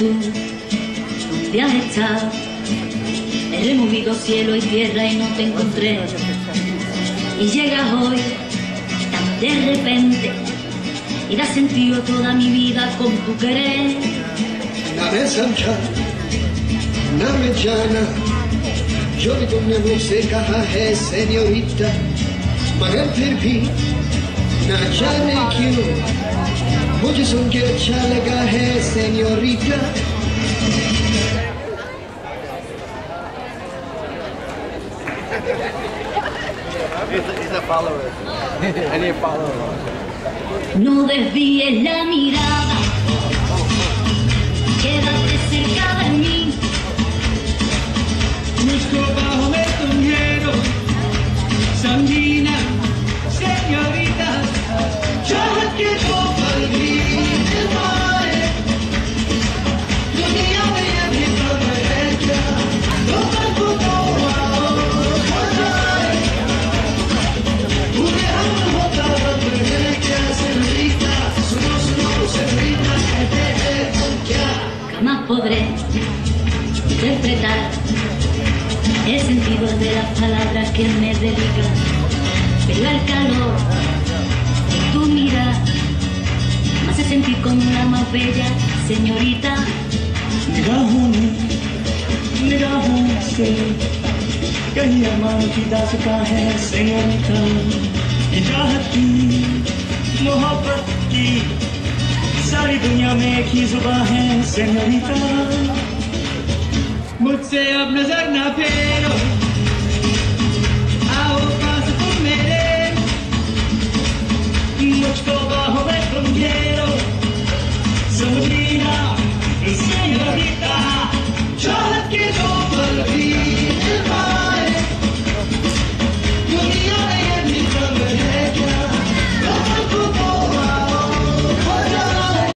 tú ¿Dónde has estado? He removido cielo y tierra y no te encontré. Y llegas hoy tan de repente Y das sentido toda mi vida con tu querer. Dame Sancha, dame Chana Yo le tomé música a señorita. Magan Pirpi, Nachane Kiu मुझे सुन के अच्छा लगा है senorita He's a, he's a follower. I need a follower. No desvíes la mirada, podré interpretar el sentido de las palabras que me dedican, pero el calor de tu mirada me hace sentir como la más bella señorita. निगाहों ने निगाहों से कहीं अरमान की दास्ता है सेनिटा ये दुनिया में एक ही जुबा है सहरिता मुझसे अब नज़र ना फेरो। आओ पास तुम मेरे। मुझको बाहों में तुम घेरो। समझी ना भी